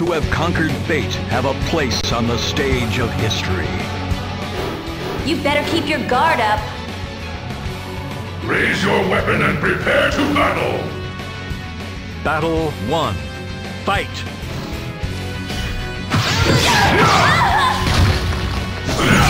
who have conquered fate have a place on the stage of history. You better keep your guard up. Raise your weapon and prepare to battle! Battle 1. Fight!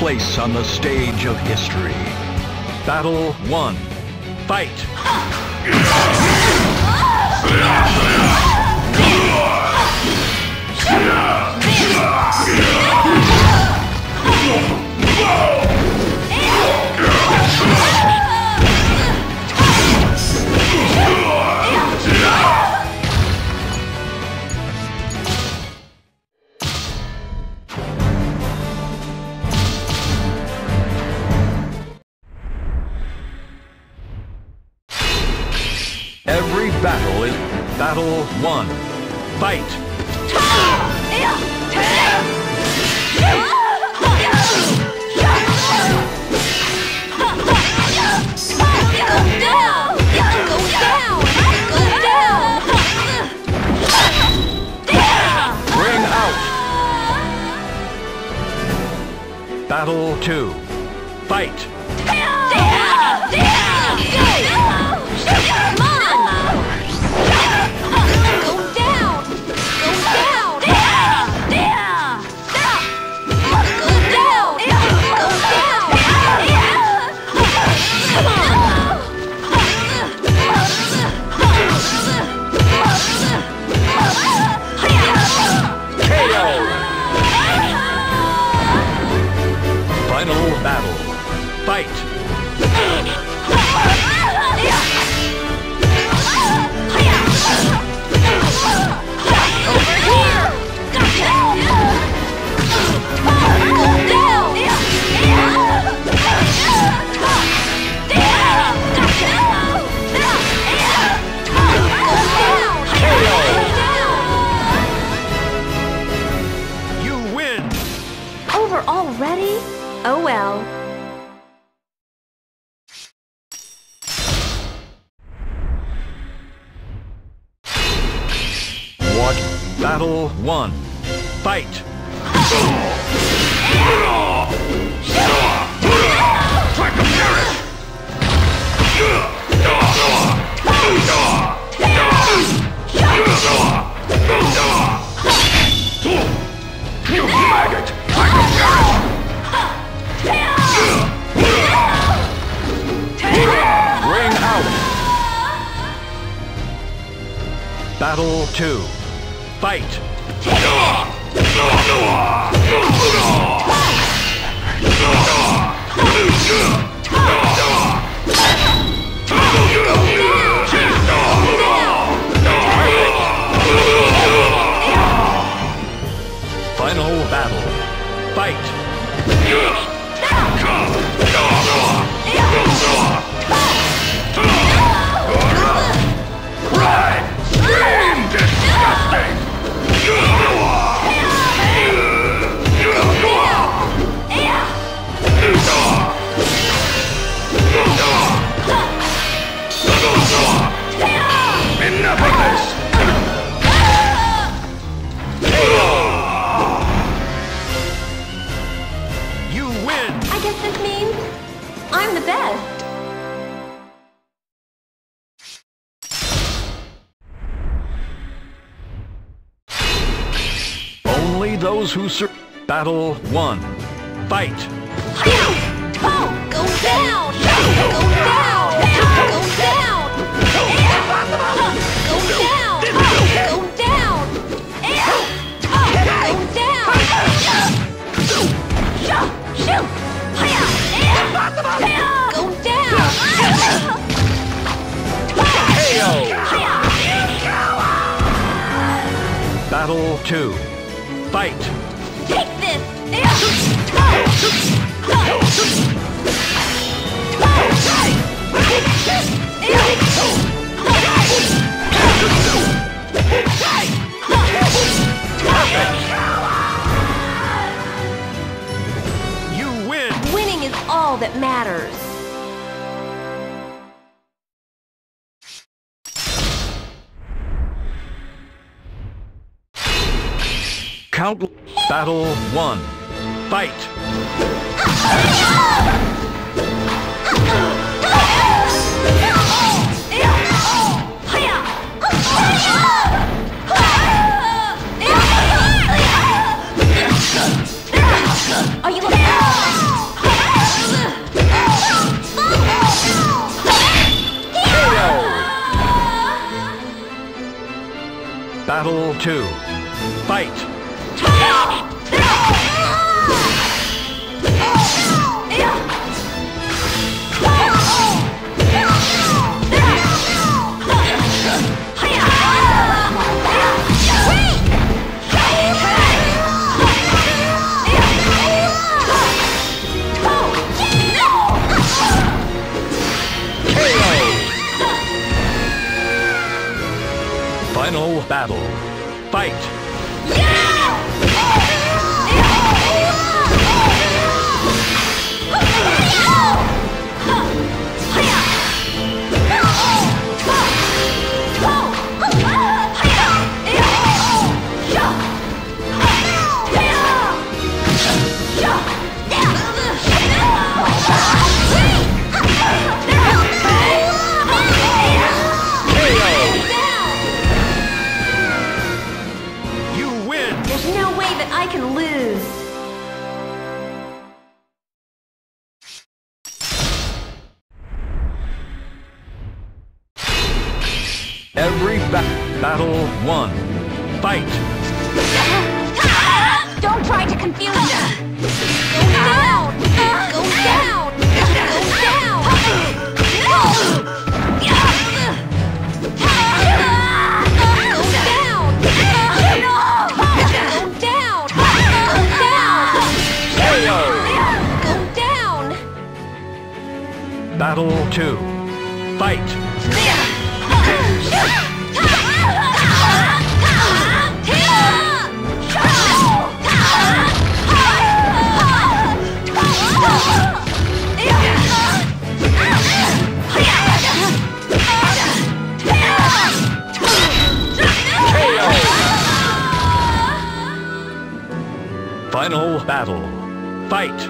place on the stage of history. Battle 1. Fight! Battle 1. Fight! Ring out! Battle 2. Fight! Battle 1. Count Battle 1. Fight! Are you? Battle 2. Fight! two, fight! Final battle. Fight!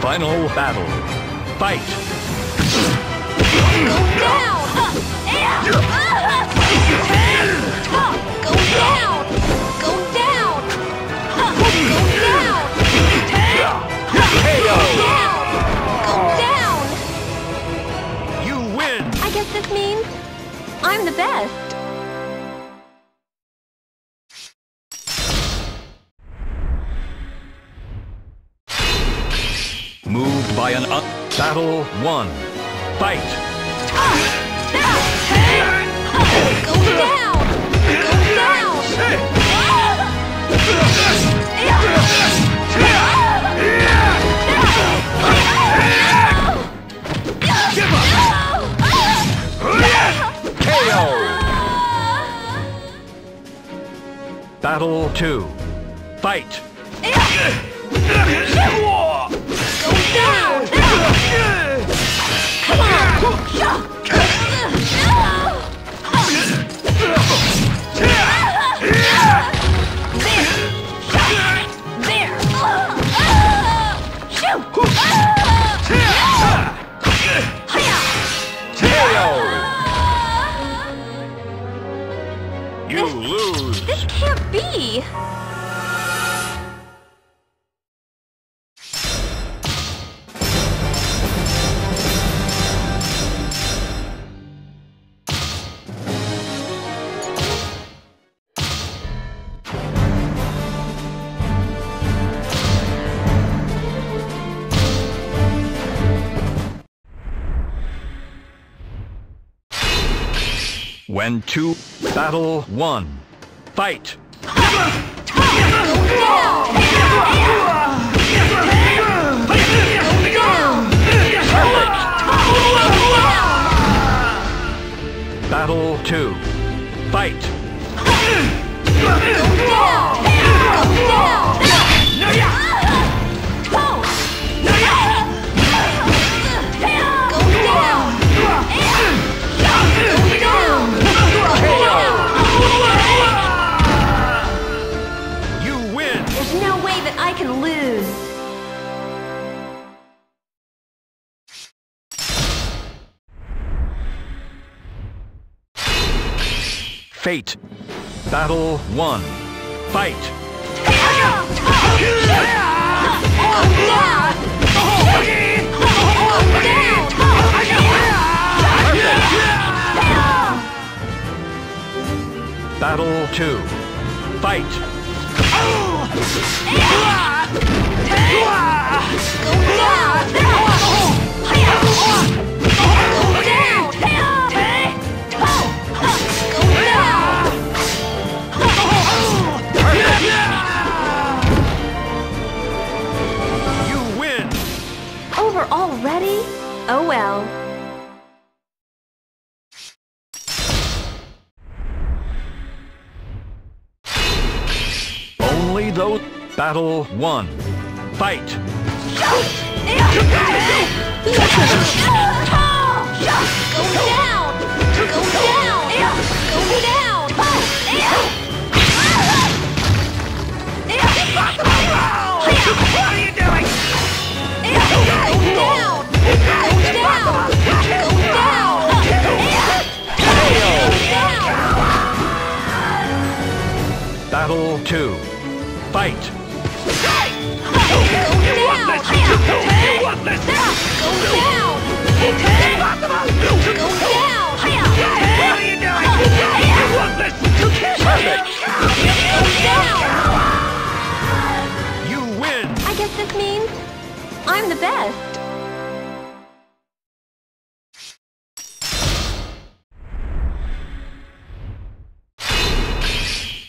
Final battle. Fight. Go down! Go down! Go down! Go down! Go down! You win. I guess this means I'm the best. Battle one. Fight. Go down! Go down! KO. Battle two. Fight. Go down! You lose. This can't be! When two. Battle one. Fight. Battle two. Fight. Can lose. Fate. Battle one. Fight. Battle two. Fight. You win. Over already? Oh well. Down! Go down! Battle two. Fight. This You can't do it! Go down! You win! I guess this means I'm the best.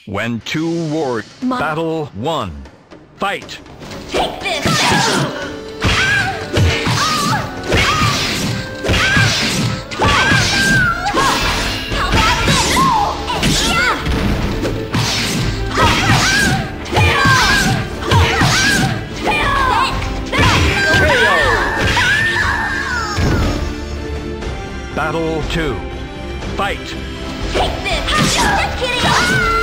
When two war... Battle one. Fight! Take this! Battle two. Fight! Take this! Just kidding! Go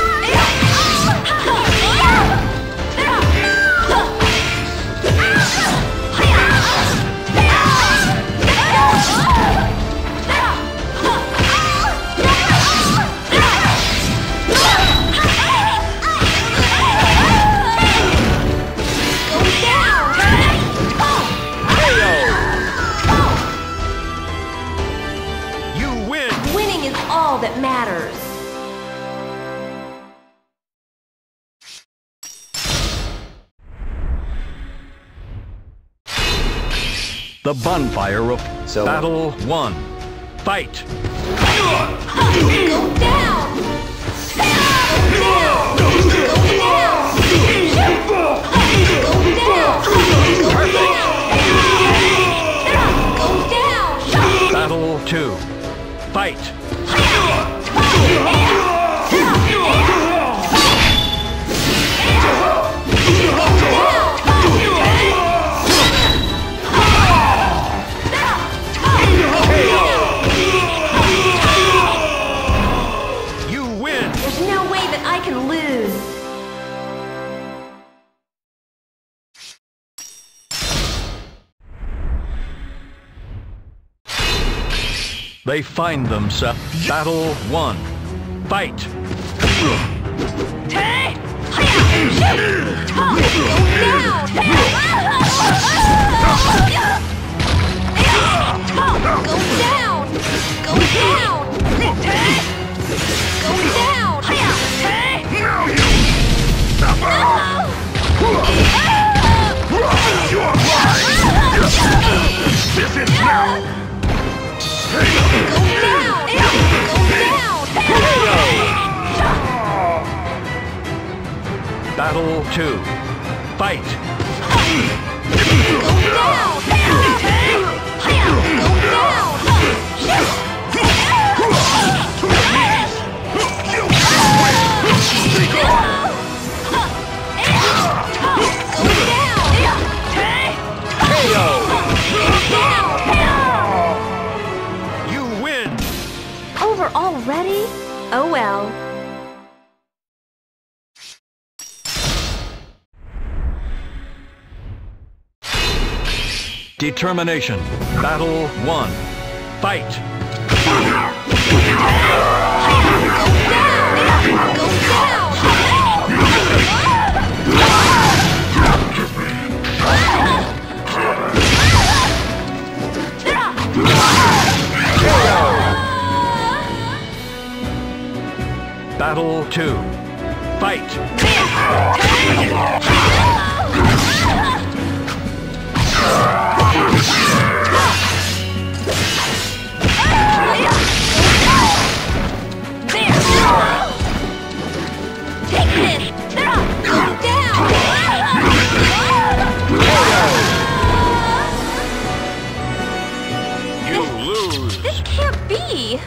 all that matters. The bonfire of So- Battle one. Fight! Go down! Go down! Go You They find themselves. Battle one. Fight! This is now! Battle two. Fight! Go down! Oh well. Determination. Battle one. Fight! Battle two. Fight! Take this! Go down! You lose! This can't be!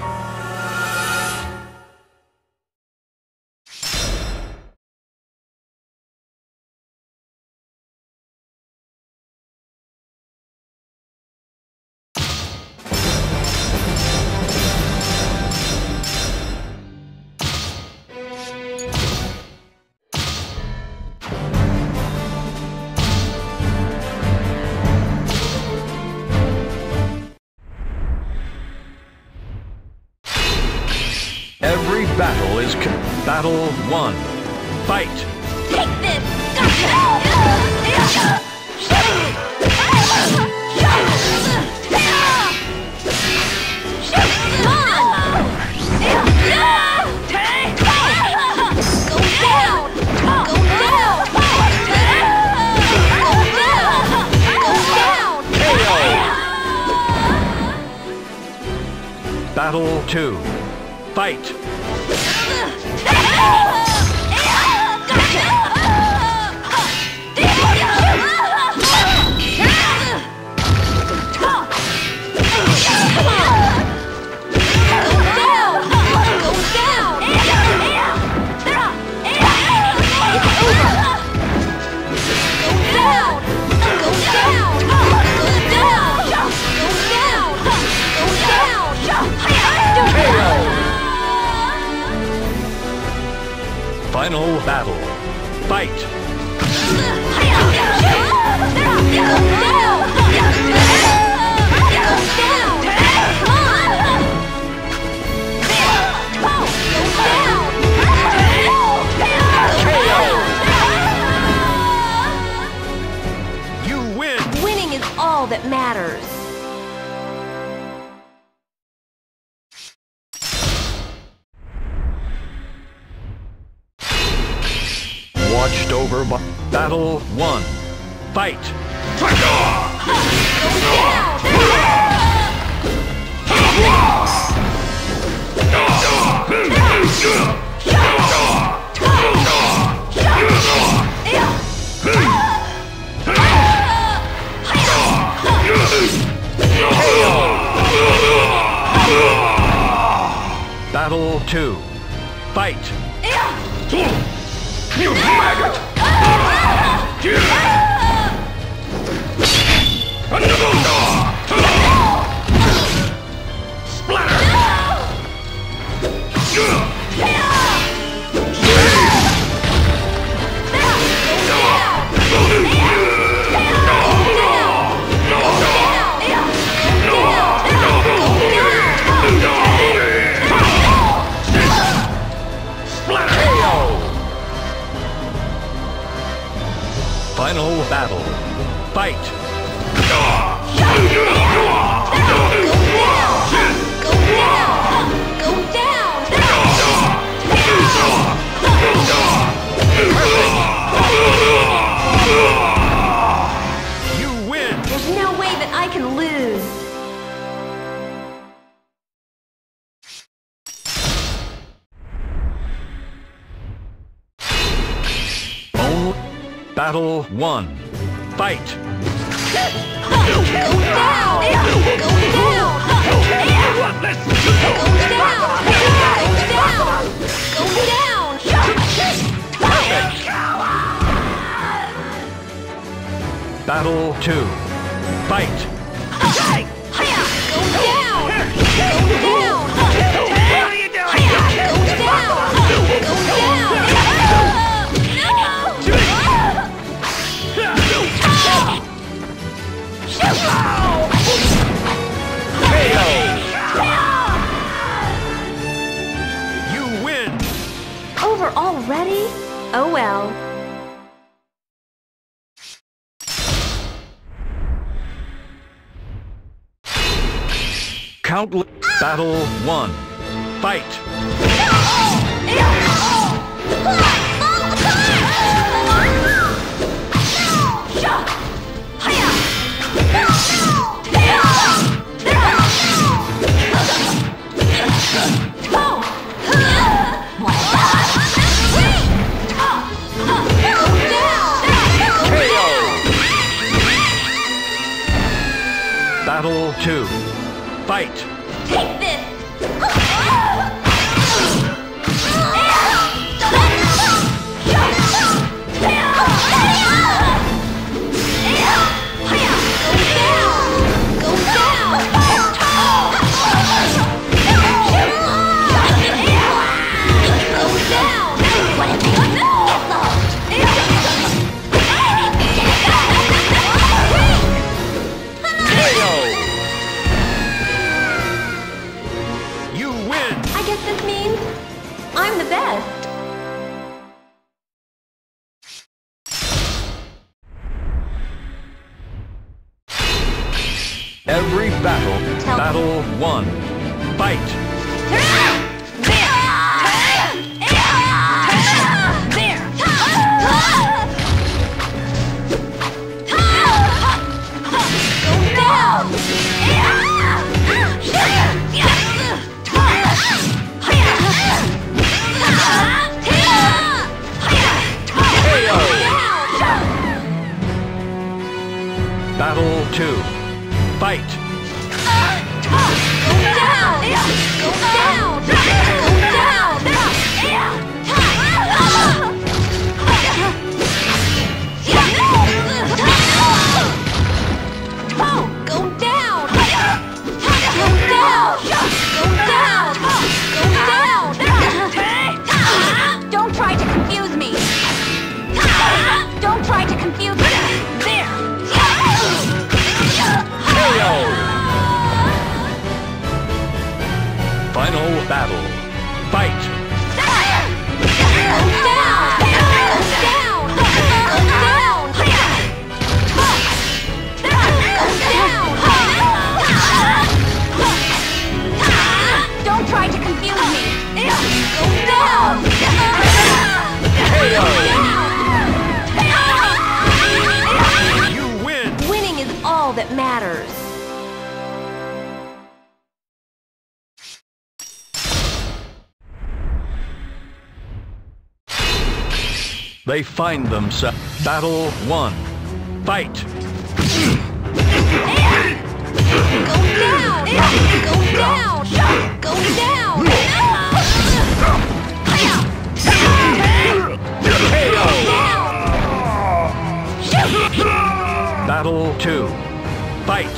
Battle one. Fight! Take this! Go down! Go down! Battle two. Fight! Final battle. Fight! that matters. Battle 1. Fight! Battle 2. Fight! You maggot! Yeah! one. one, fight! Battle 2. Fight! They find themselves. Battle one. Fight! Go down! Go down! Go down! Battle two. Fight!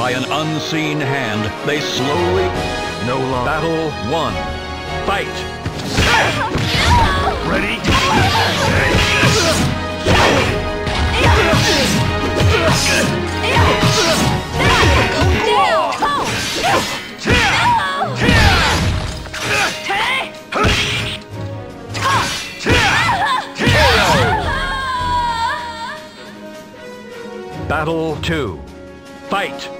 by an unseen hand, they slowly. No longer. Battle one. Fight! Ready? Battle two. Fight!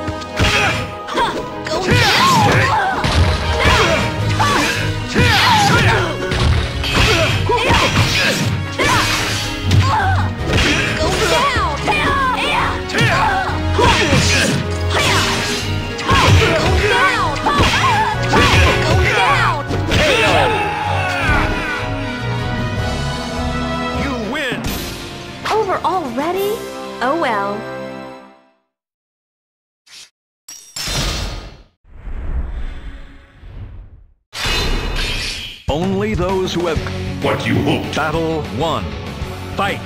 Oh well. Only those who have What you hoped. battle one. Fight!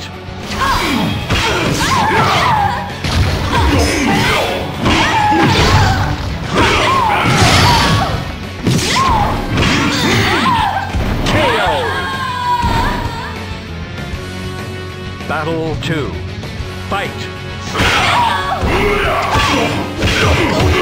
Battle two. Fight!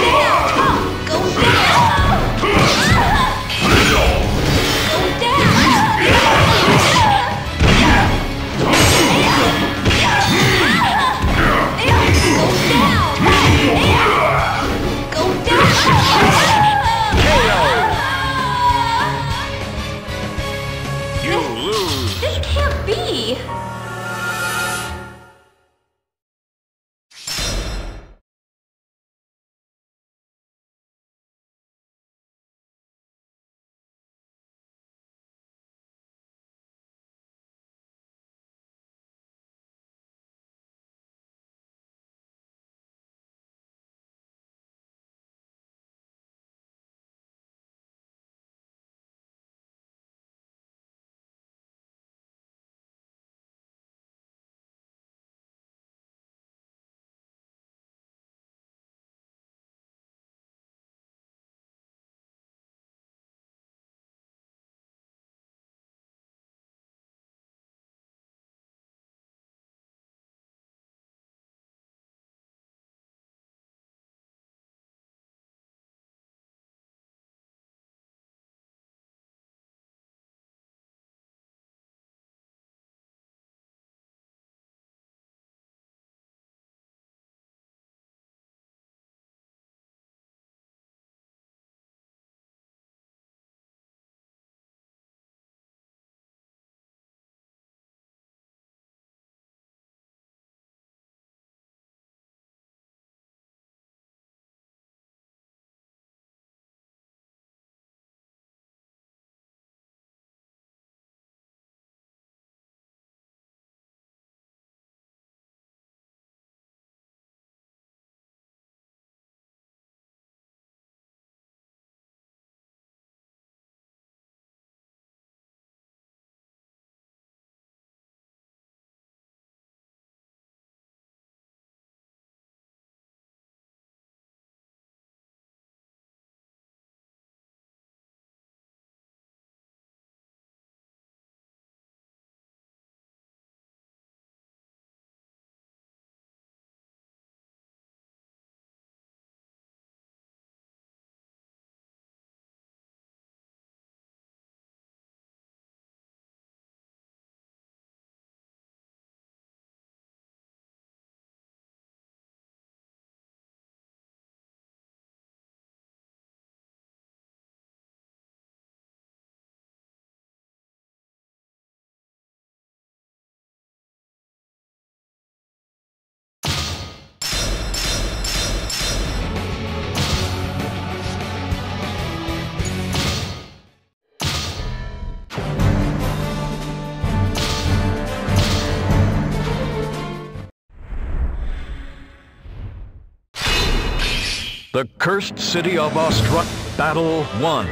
The Cursed City of Ostra. Battle 1.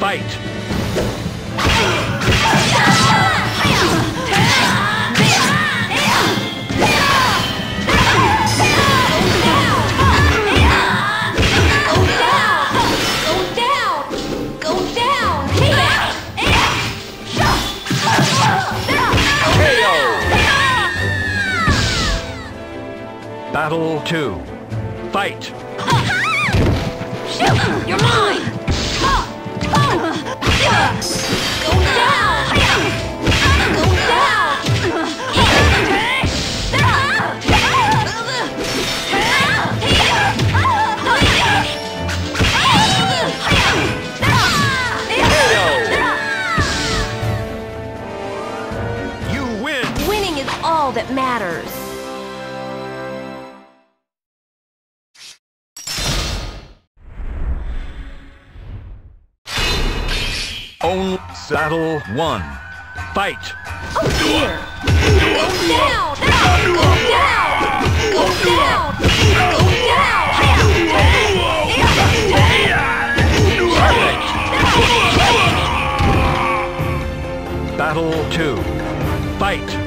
Fight! Battle 2. Fight! You're mine! Battle 1. Fight! Battle 2. Fight!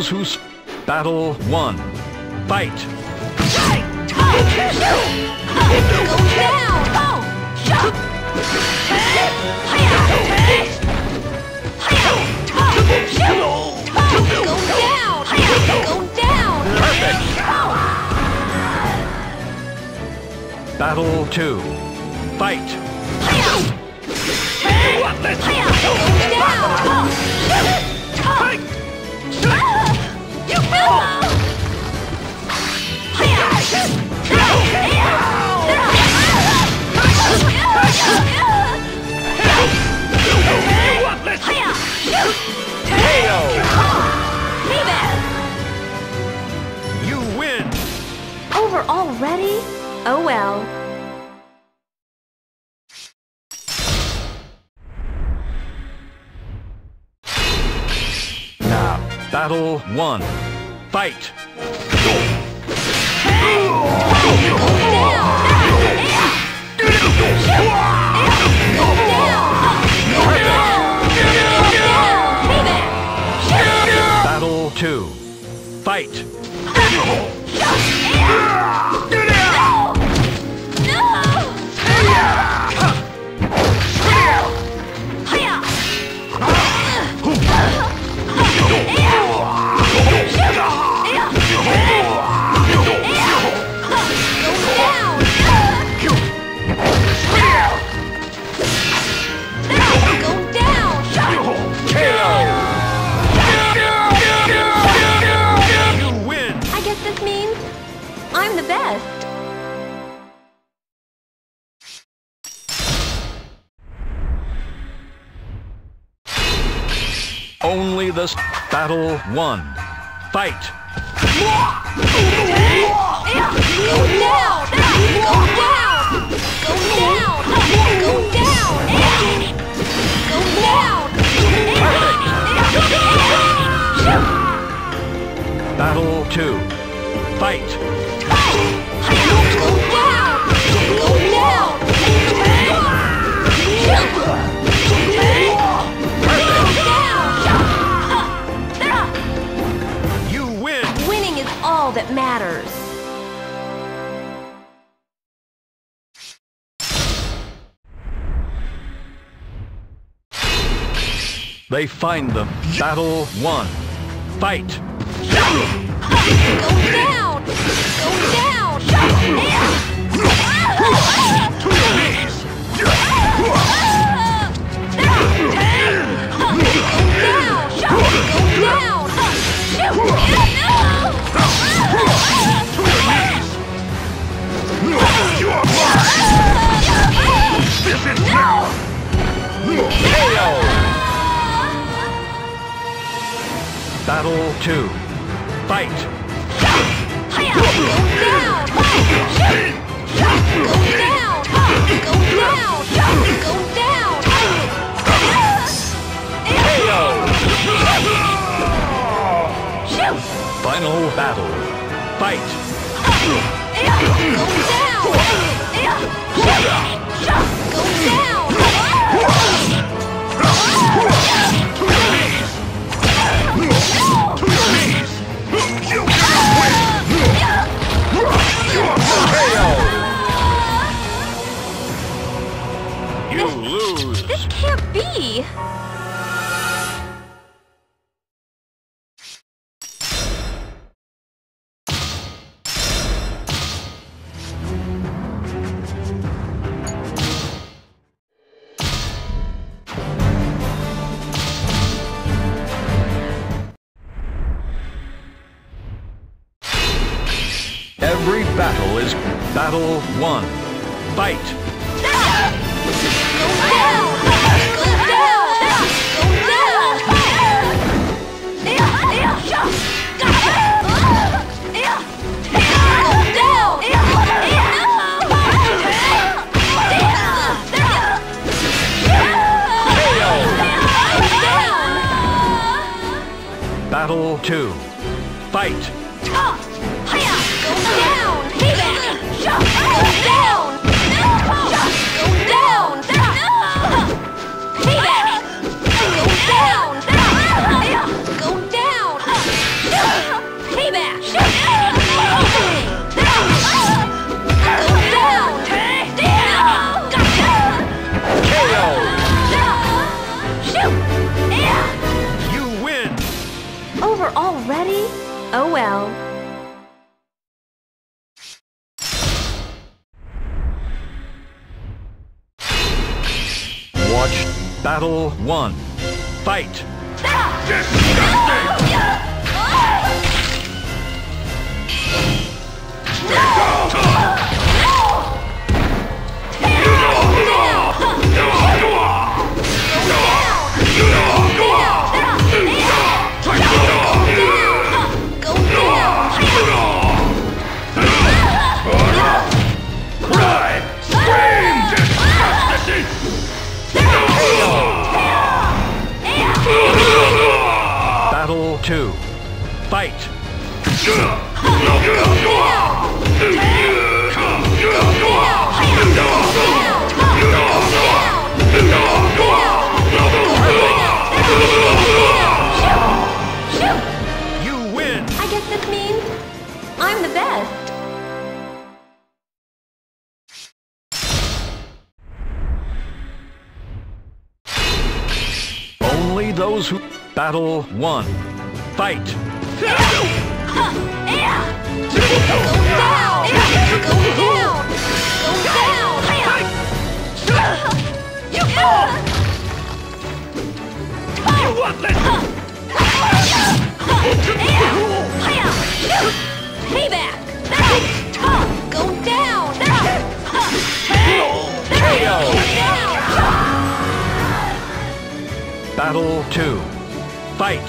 Those who Battle 1. Fight! Go down! Go down! Go down! Perfect! Battle 2. Fight! You win! Over already? Oh well. Now, Battle 1. Fight! 2. Fight! Ah! The Battle 1. Fight! Battle 2. Fight! That matters. They find them. Battle 1. Fight! Go down! Go down! this is no! KO! Battle 2. Fight! Final battle. Fight! Go down! You lose! This can't be! Battle 1. Fight! Battle 2. Fight! Oh well. Watch Battle 1. Fight! Go Only those who battle 1. Fight! Go down! Go down! Go down! You You want this? Payback! Go down! Battle 2. Fight!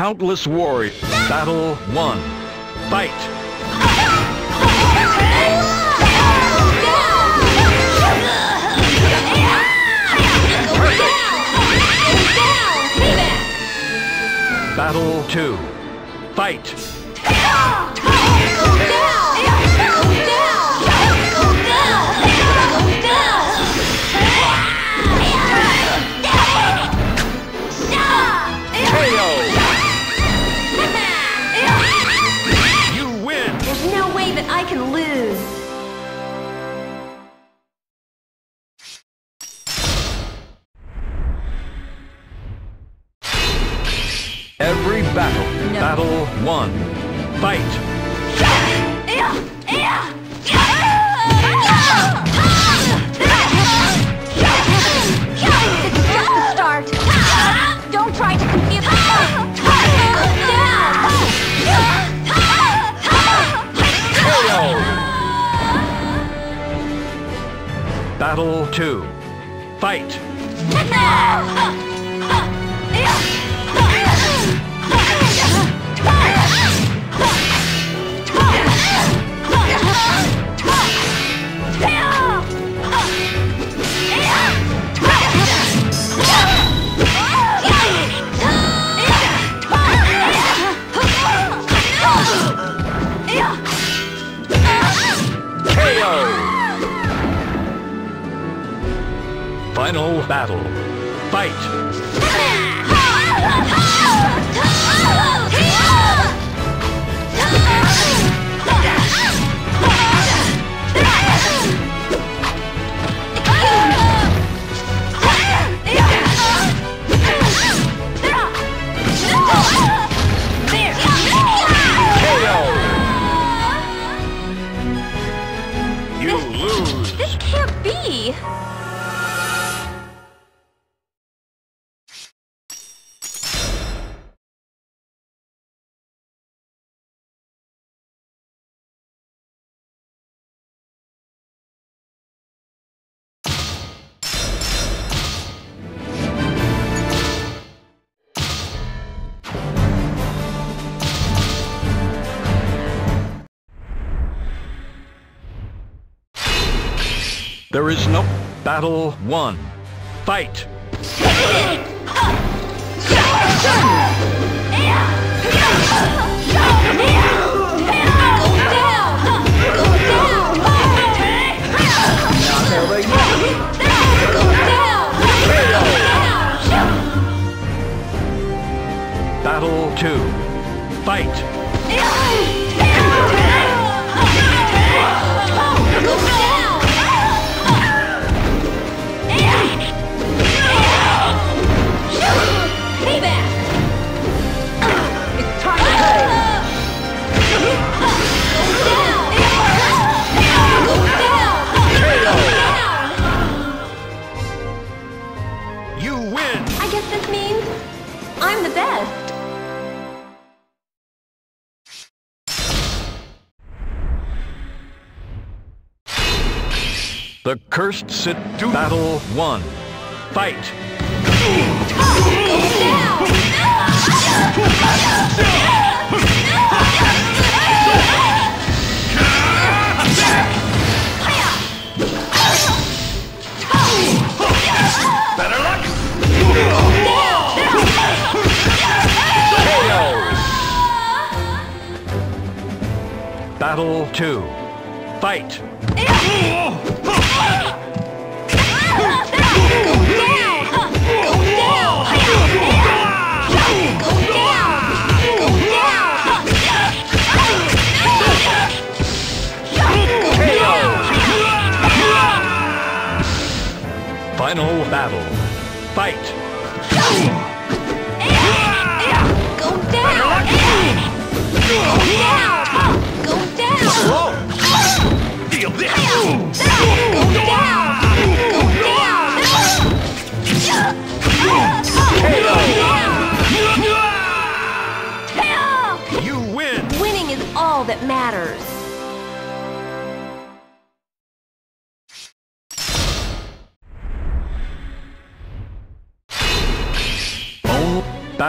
Countless warriors. Battle 1. Fight! Battle 2. Fight! There is no battle one. Fight. Battle two. Fight. The best. The cursed sit to battle one. Fight. Battle two. Fight. Final battle. Fight. Deal this! You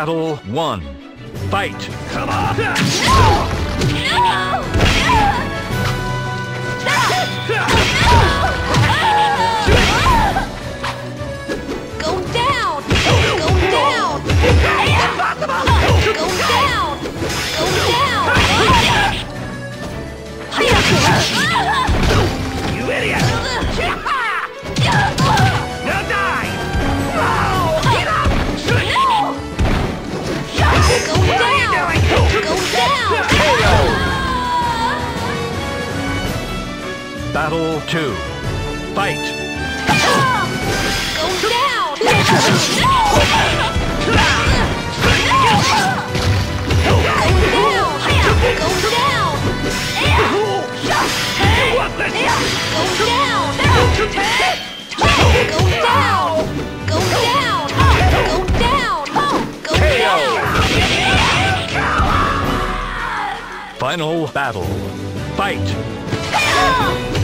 battle one. Fight. Come on! Go down! Go down! Go down! Go down! You idiot! Battle 2. Fight! Go down! Go down! Go down! Go down! Go down! Final battle. Fight!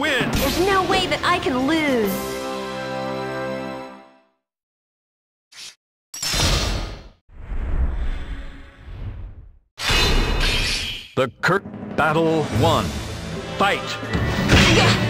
Win! There's no way that I can lose. The Kirk Battle 1. Fight!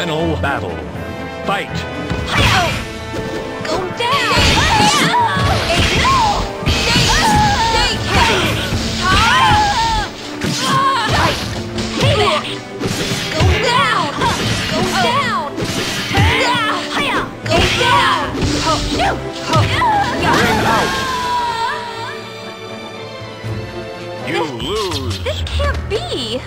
Final battle. Fight! Go down! Go down! Go down! Go down! You lose! This can't be!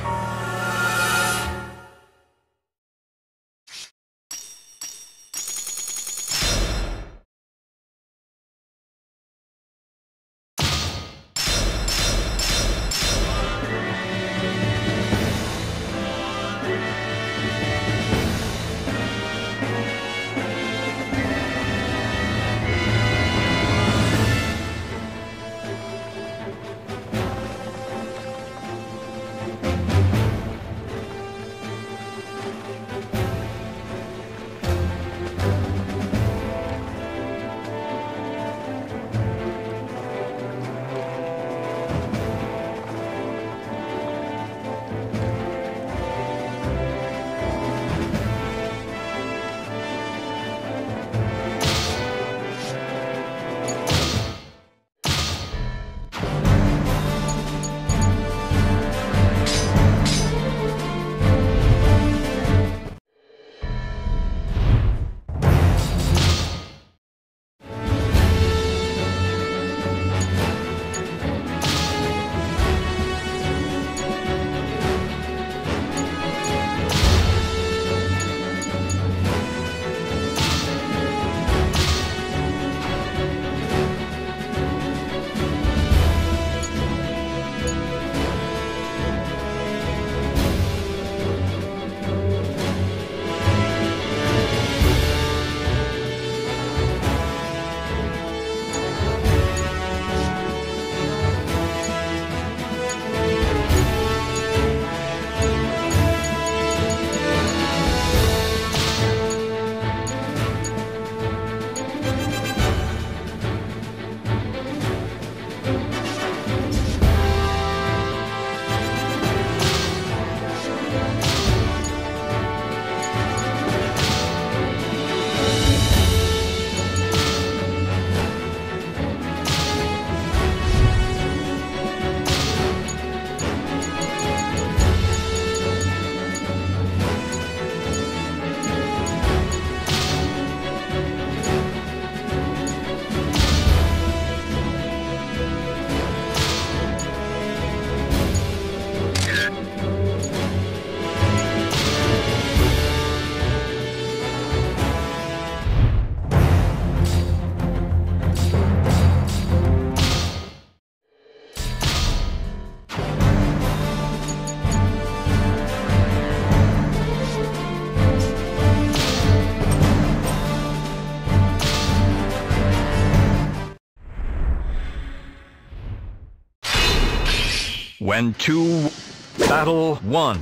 When two, battle one.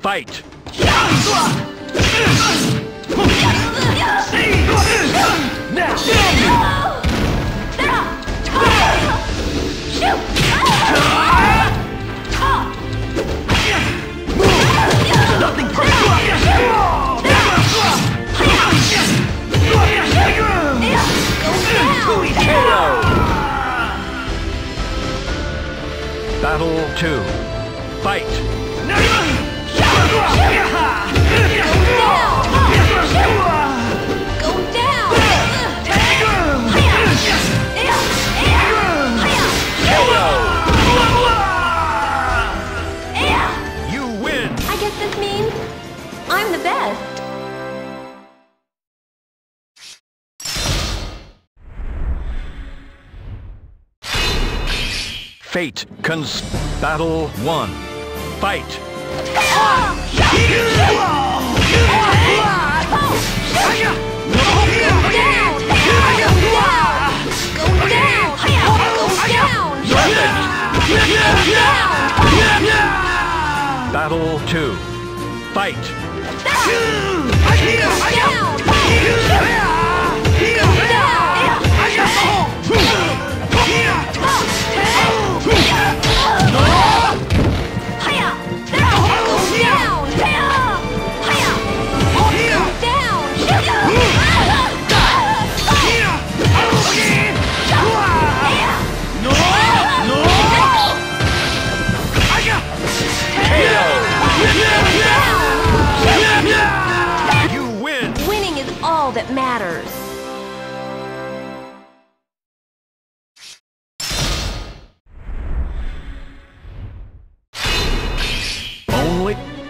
Fight! Two. Fate cons battle one. Fight! Battle two. Fight! You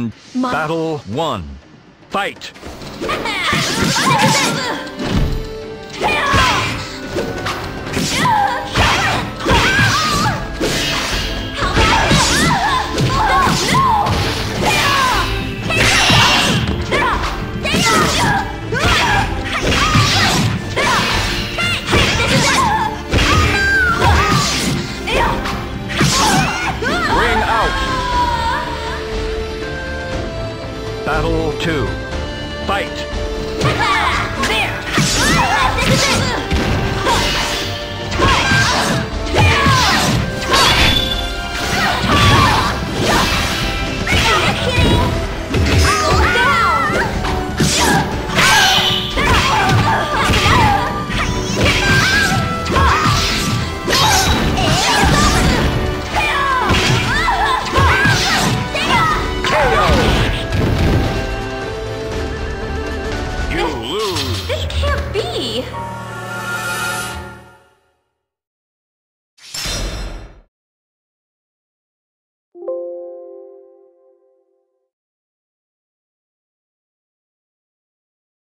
When My- battle one. Fight! Battle two. Fight! There!